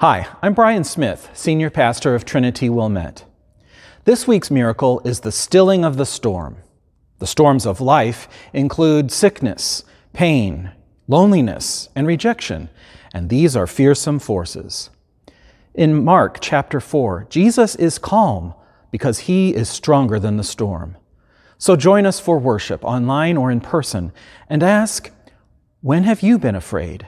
Hi, I'm Brian Smith, Senior Pastor of Trinity Wilmette. This week's miracle is the stilling of the storm. The storms of life include sickness, pain, loneliness, and rejection, and these are fearsome forces. In Mark chapter 4, Jesus is calm because he is stronger than the storm. So join us for worship, online or in person, and ask, When have you been afraid?